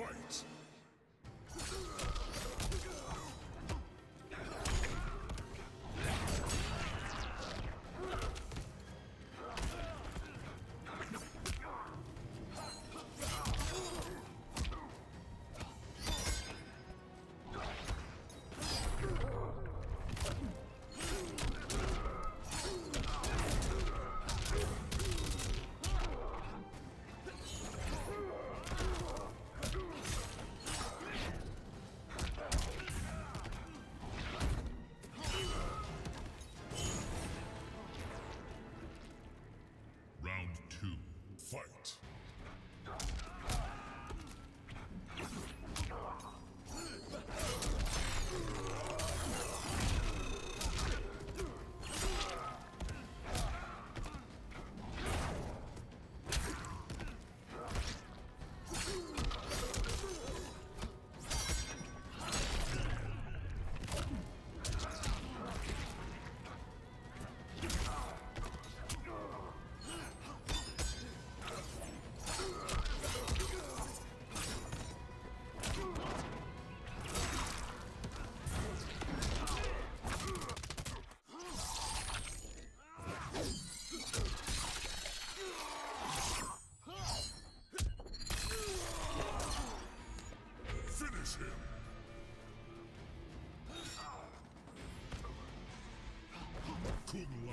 Fight! Strong. Kung